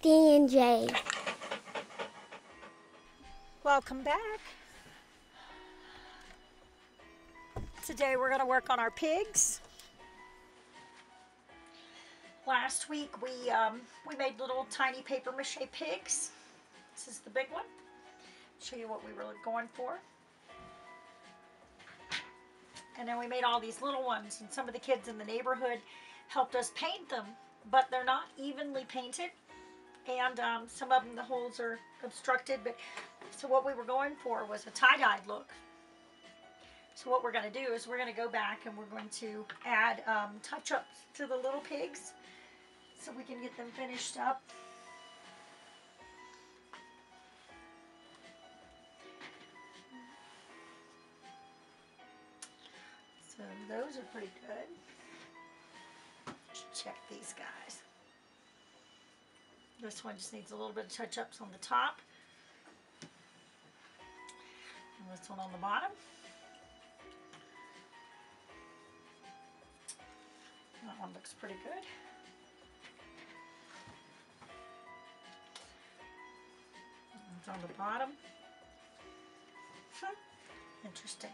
D and J. Welcome back. Today we're going to work on our pigs. Last week we um, we made little tiny paper mache pigs. This is the big one. Show you what we were going for. And then we made all these little ones and some of the kids in the neighborhood helped us paint them, but they're not evenly painted. And um, some of them, the holes are obstructed, but so what we were going for was a tie-dyed look. So what we're going to do is we're going to go back and we're going to add um, touch-ups to the little pigs so we can get them finished up. So those are pretty good. Check these guys. This one just needs a little bit of touch-ups on the top. And this one on the bottom. That one looks pretty good. It's on the bottom. Hmm, Interesting.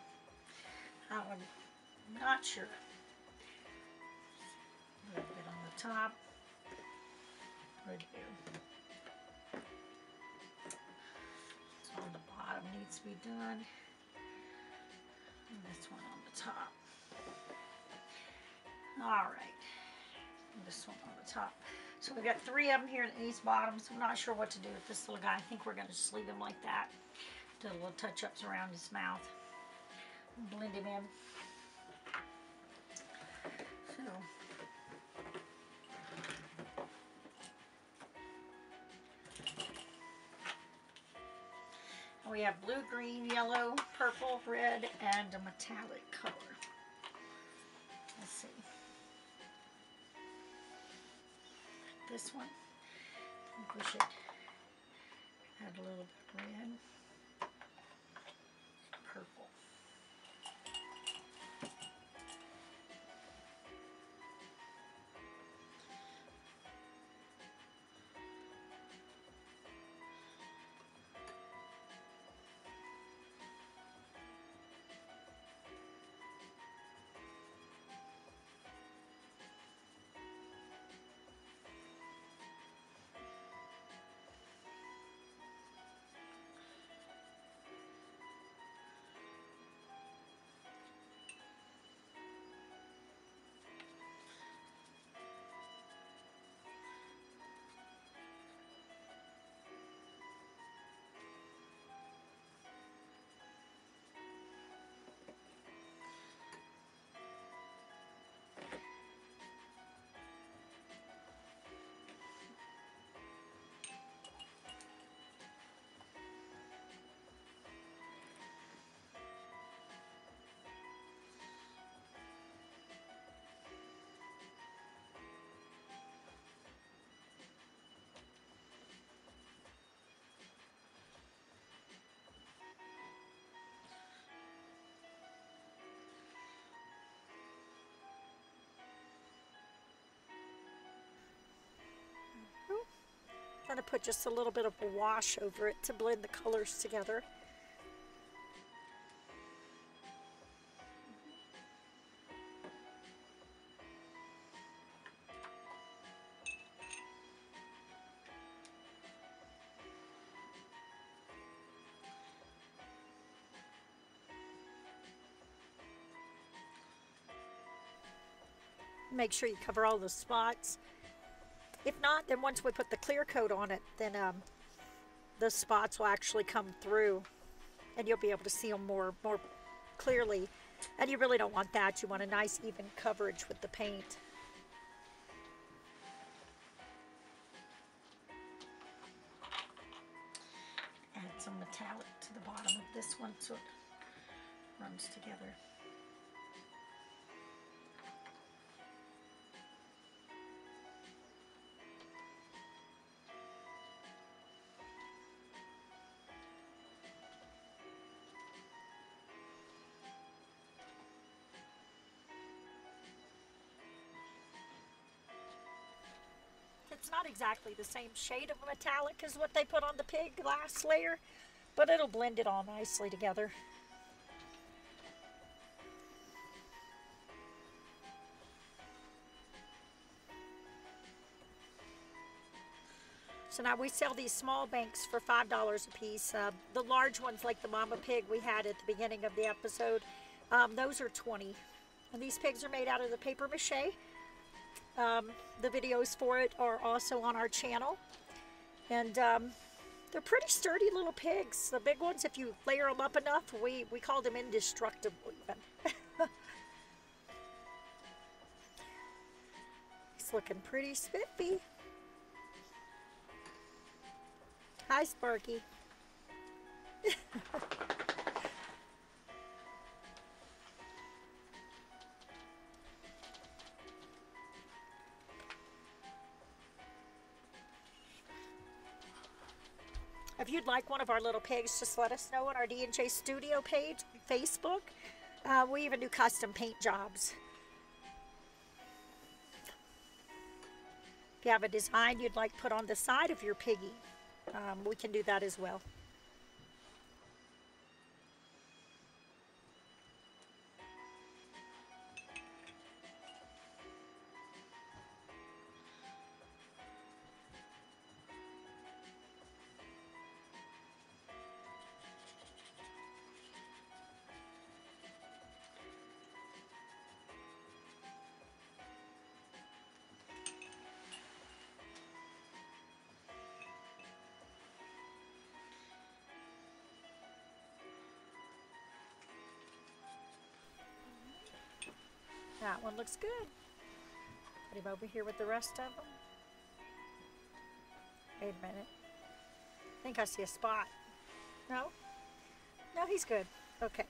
That one, not sure. A little bit on the top. Right here. It's on the bottom needs to be done. And this one on the top. All right. And this one on the top. So we've got three of them here in these bottoms. I'm not sure what to do with this little guy. I think we're going to just leave him like that. Do a little touch-ups around his mouth. Blend him in. So. We have blue, green, yellow, purple, red, and a metallic color. Let's see. This one, I think we should add a little bit of red, going to put just a little bit of a wash over it to blend the colors together. Make sure you cover all the spots. If not, then once we put the clear coat on it, then um, the spots will actually come through and you'll be able to see them more, more clearly. And you really don't want that. You want a nice even coverage with the paint. Add some metallic to the bottom of this one so it runs together. It's not exactly the same shade of metallic as what they put on the pig glass layer, but it'll blend it all nicely together. So now we sell these small banks for $5 a piece. Uh, the large ones, like the mama pig we had at the beginning of the episode, um, those are 20 And these pigs are made out of the paper mache. Um, the videos for it are also on our channel. And um, they're pretty sturdy little pigs. The big ones, if you layer them up enough, we, we call them indestructible. He's looking pretty spiffy. Hi, Sparky. if you'd like one of our little pigs, just let us know on our D&J Studio page, Facebook. Uh, we even do custom paint jobs. If you have a design you'd like put on the side of your piggy, um, we can do that as well. One looks good. Put him over here with the rest of them. Wait a minute. I think I see a spot. No? No, he's good. Okay.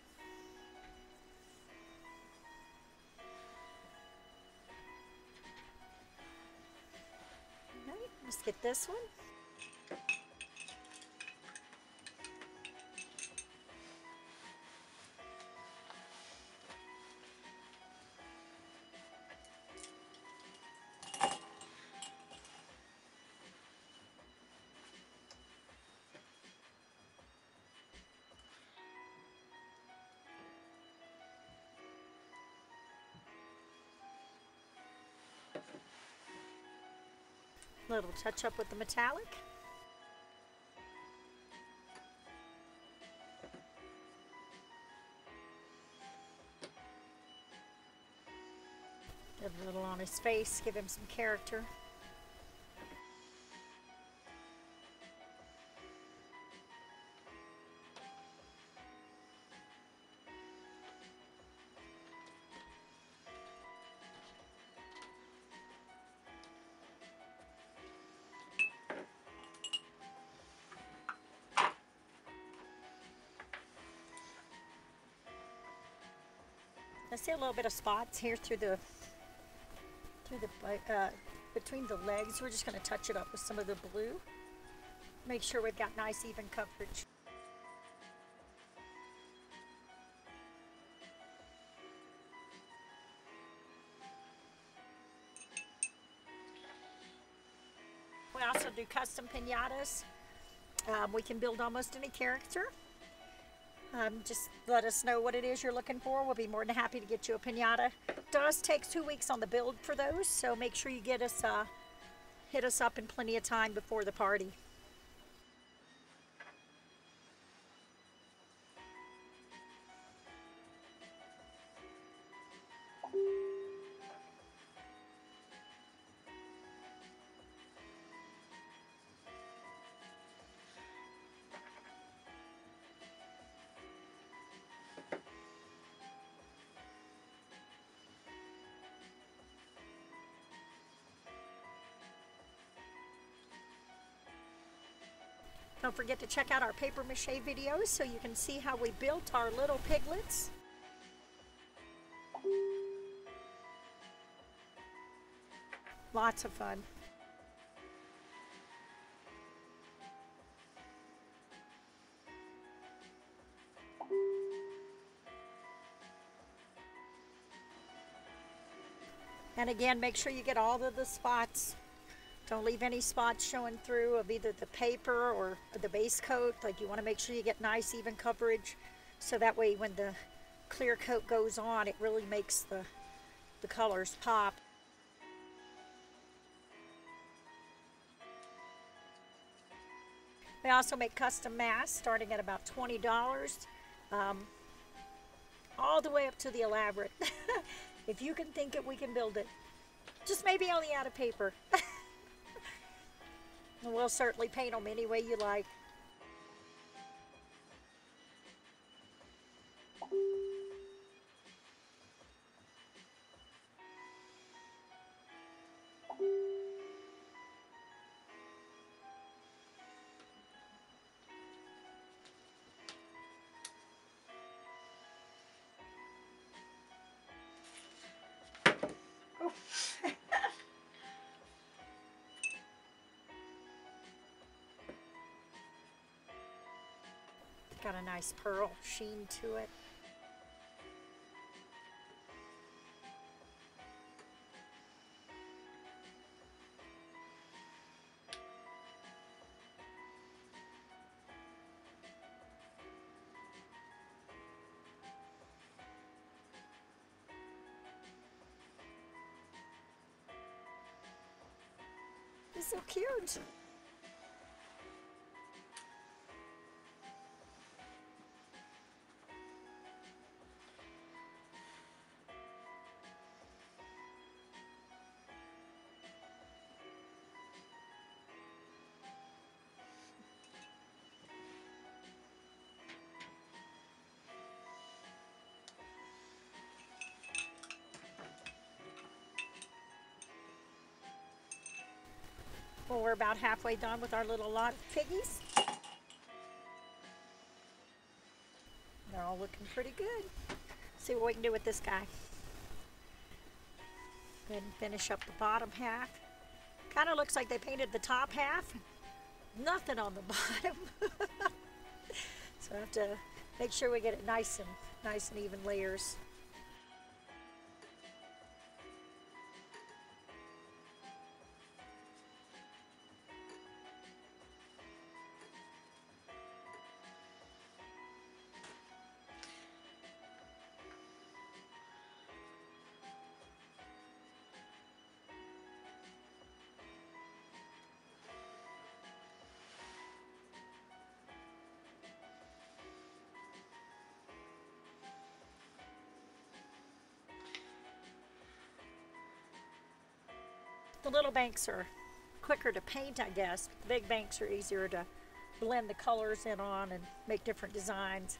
All right, let's get this one. Little touch up with the metallic. Give a little on his face, give him some character. See a little bit of spots here through the through the uh, between the legs. We're just going to touch it up with some of the blue. Make sure we've got nice even coverage. We also do custom pinatas. Um, we can build almost any character. Um, just let us know what it is you're looking for. We'll be more than happy to get you a pinata. Does take two weeks on the build for those, so make sure you get us, uh, hit us up in plenty of time before the party. Don't forget to check out our paper mache videos so you can see how we built our little piglets. Lots of fun. And again, make sure you get all of the spots Don't leave any spots showing through of either the paper or the base coat. Like you want to make sure you get nice even coverage. So that way when the clear coat goes on, it really makes the, the colors pop. They also make custom masks starting at about $20. Um, all the way up to the elaborate. if you can think it, we can build it. Just maybe only out of paper. we'll certainly paint them any way you like. Got a nice pearl sheen to it. Well, we're about halfway done with our little lot of piggies. They're all looking pretty good. See what we can do with this guy. Go ahead and finish up the bottom half. Kind of looks like they painted the top half. Nothing on the bottom. so I have to make sure we get it nice and nice and even layers. The little banks are quicker to paint, I guess. The big banks are easier to blend the colors in on and make different designs.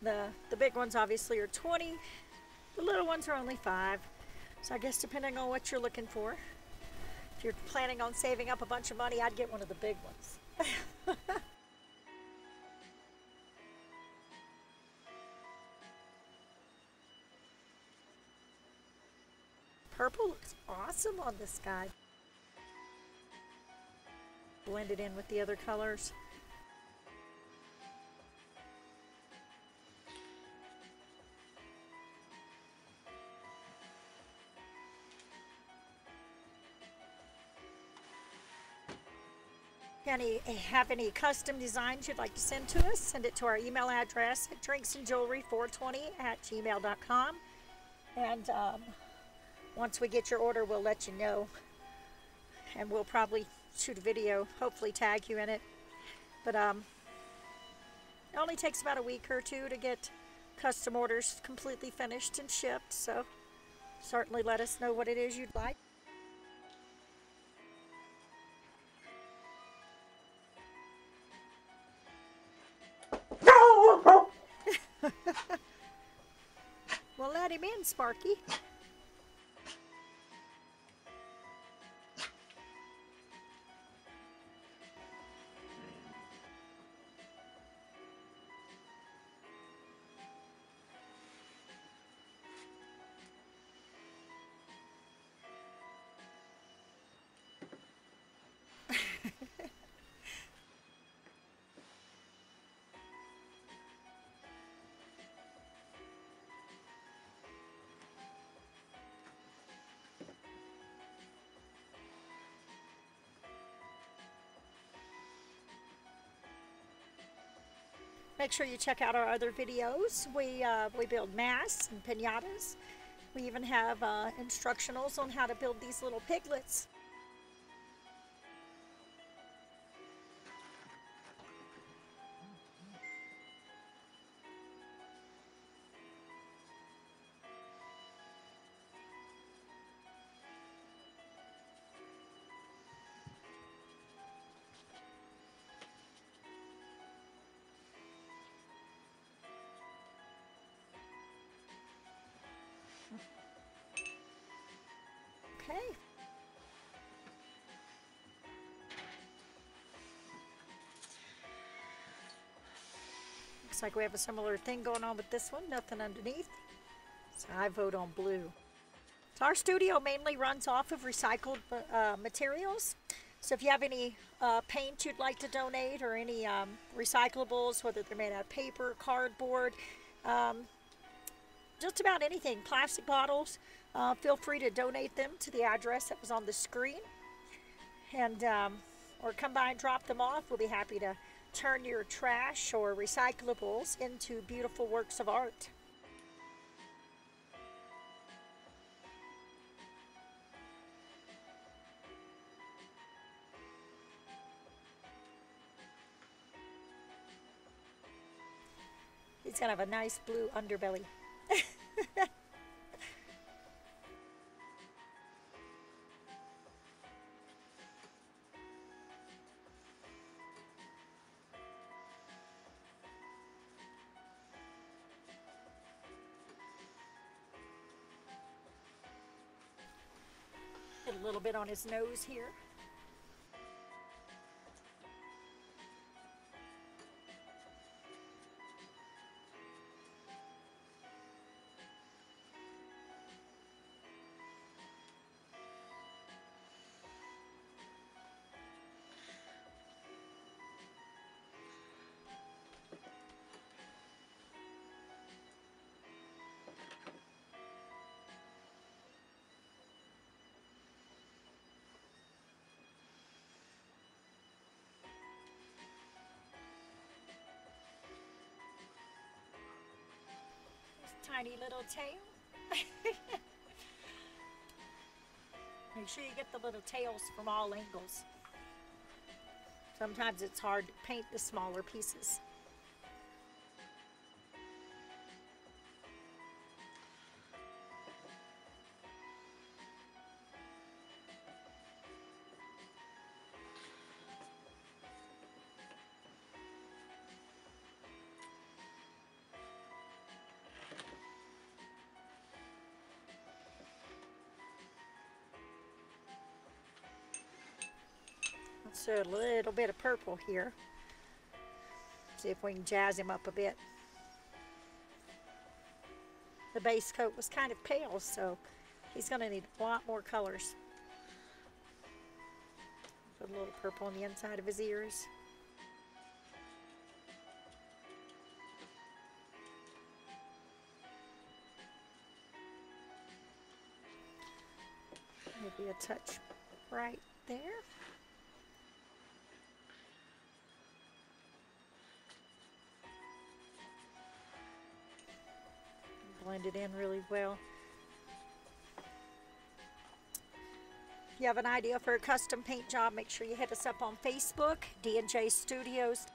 The, the big ones obviously are 20. The little ones are only 5. So I guess depending on what you're looking for. If you're planning on saving up a bunch of money, I'd get one of the big ones. awesome on this guy. Blend it in with the other colors. Any, have any custom designs you'd like to send to us, send it to our email address at drinksandjewelry420 at gmail.com. And um, once we get your order, we'll let you know. And we'll probably shoot a video, hopefully tag you in it. But um, it only takes about a week or two to get custom orders completely finished and shipped. So certainly let us know what it is you'd like. well, let him in, Sparky. Make sure you check out our other videos. We, uh, we build masks and pinatas. We even have uh, instructionals on how to build these little piglets. Like we have a similar thing going on with this one, nothing underneath. So I vote on blue. So our studio mainly runs off of recycled uh, materials. So if you have any uh, paint you'd like to donate or any um, recyclables, whether they're made out of paper, cardboard, um, just about anything, plastic bottles, uh, feel free to donate them to the address that was on the screen. And, um, or come by and drop them off. We'll be happy to turn your trash or recyclables into beautiful works of art. He's gonna have a nice blue underbelly. Little bit on his nose here. Tiny little tail. Make sure you get the little tails from all angles. Sometimes it's hard to paint the smaller pieces. Let's a little bit of purple here. See if we can jazz him up a bit. The base coat was kind of pale, so he's going to need a lot more colors. Put a little purple on the inside of his ears. Maybe a touch right there. Blend it in really well. If you have an idea for a custom paint job, make sure you hit us up on Facebook, D&J Studios.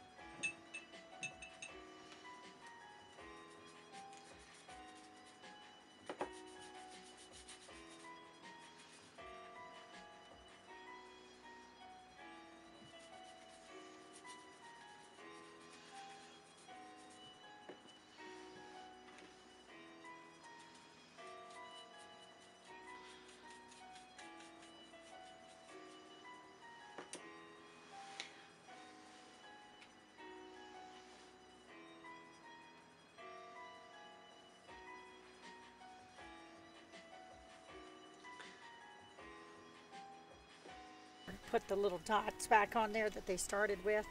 Put the little dots back on there that they started with.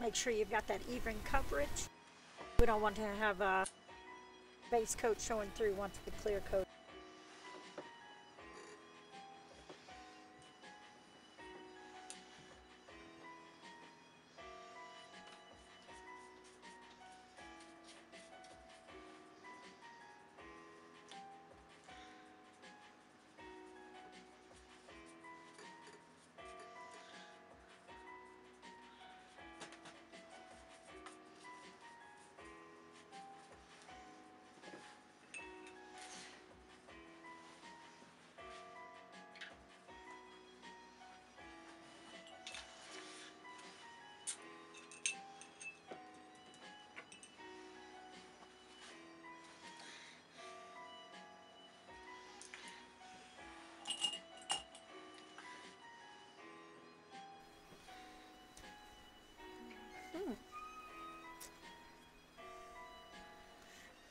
Make sure you've got that even coverage. We don't want to have a base coat showing through once the clear coat.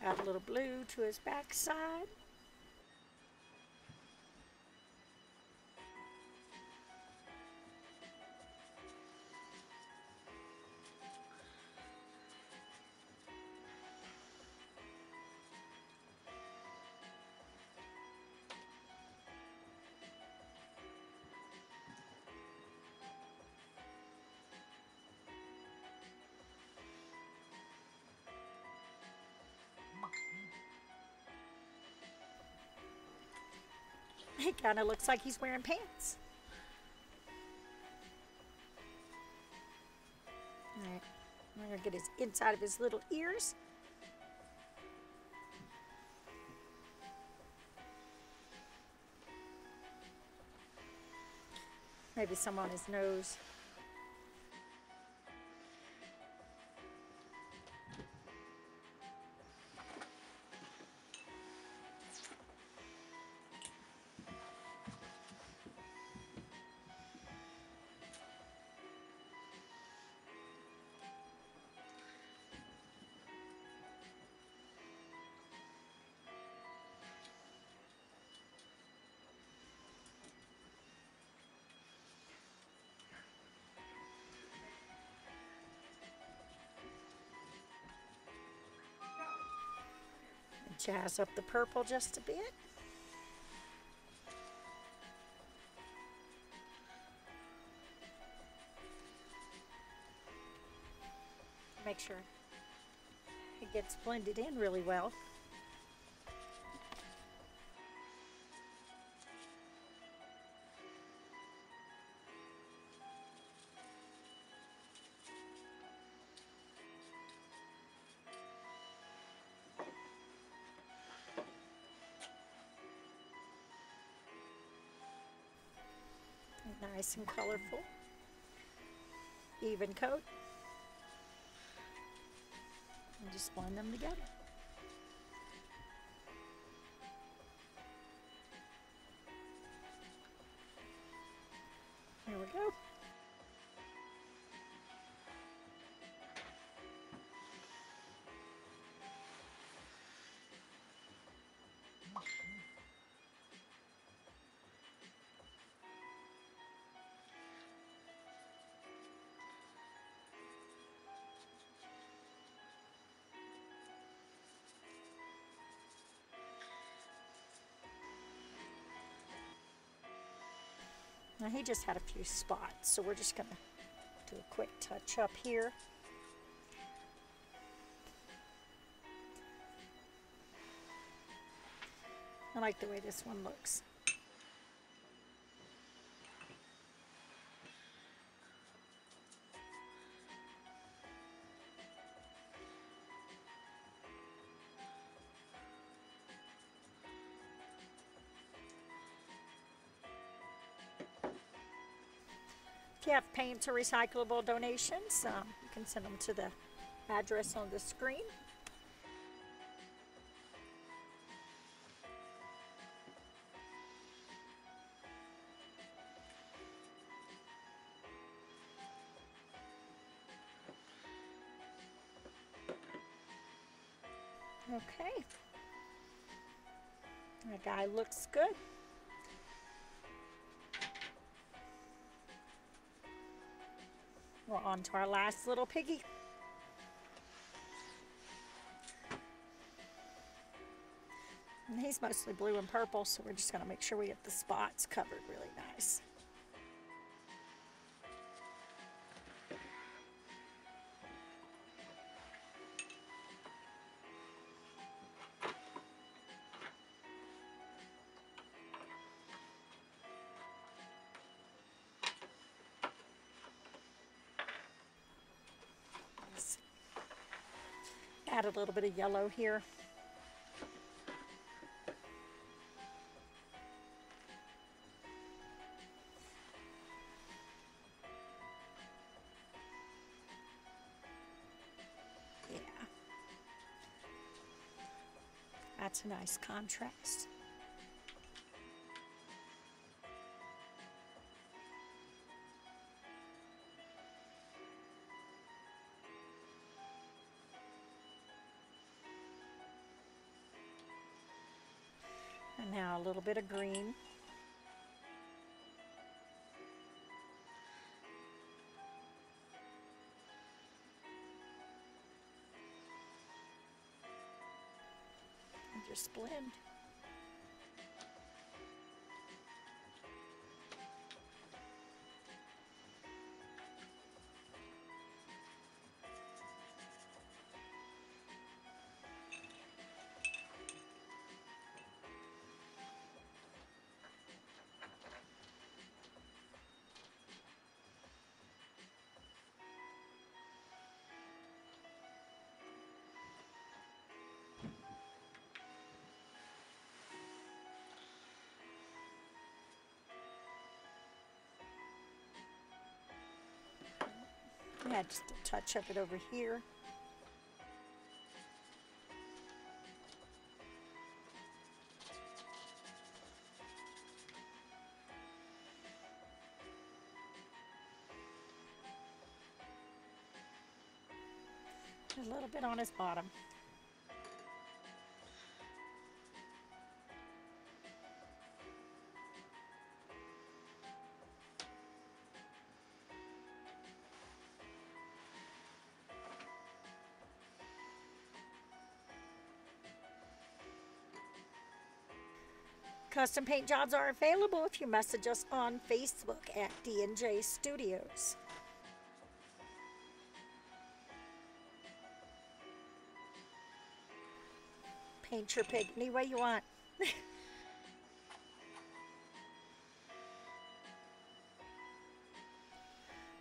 Add a little blue to his backside. He kind of looks like he's wearing pants. Alright, I'm gonna get his inside of his little ears. Maybe some on his nose. Jazz up the purple just a bit. Make sure it gets blended in really well. Nice and colorful. Even coat. And just blend them together. Now he just had a few spots, so we're just gonna do a quick touch up here. I like the way this one looks. Have paint or recyclable donations, um, you can send them to the address on the screen. Okay. That guy looks good. On to our last little piggy. And he's mostly blue and purple, so we're just to make sure we get the spots covered really nice. Add a little bit of yellow here. Yeah. That's a nice contrast. Little bit of green. Yeah, just a touch of it over here. A little bit on his bottom. Custom paint jobs are available if you message us on Facebook at D&J Studios. Paint your pig any way you want.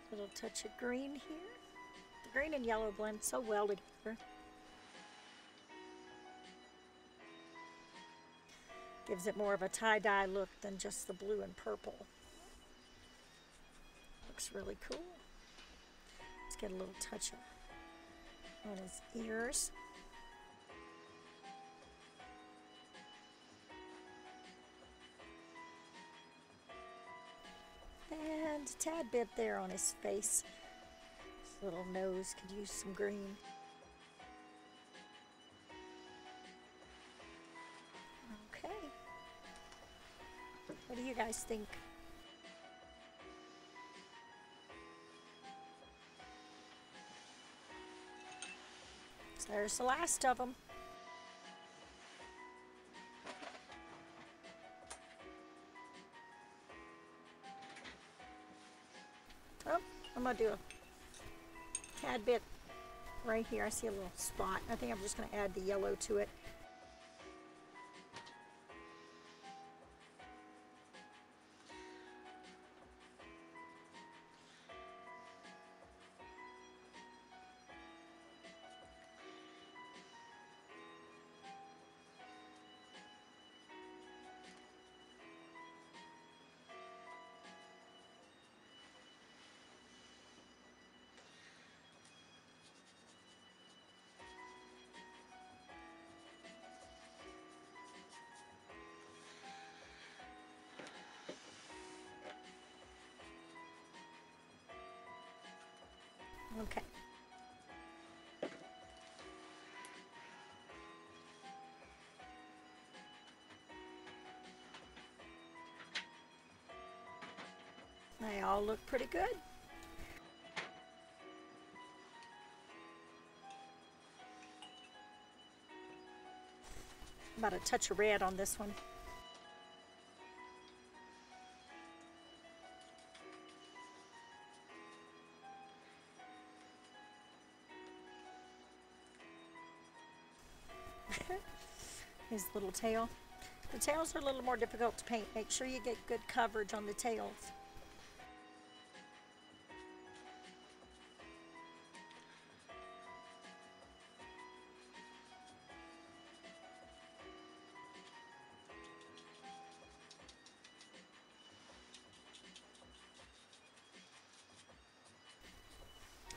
Little touch of green here. The green and yellow blend so well together. Gives it more of a tie-dye look than just the blue and purple. Looks really cool. Let's get a little touch of on his ears. And a tad bit there on his face. His little nose could use some green. What do you guys think? So there's the last of them. Oh, I'm gonna do a tad bit right here. I see a little spot. I think I'm just gonna add the yellow to it. Okay. They all look pretty good. About a touch of red on this one. His little tail. The tails are a little more difficult to paint. Make sure you get good coverage on the tails.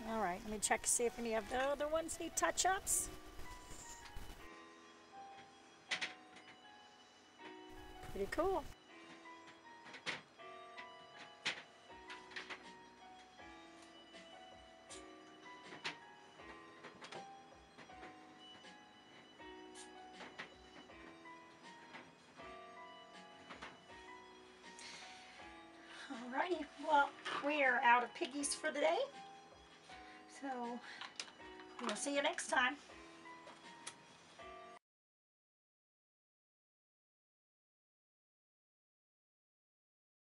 All right, let me check to see if any of the other ones need touch-ups. Cool. Alrighty, well, we are out of piggies for the day. So, we'll see you next time.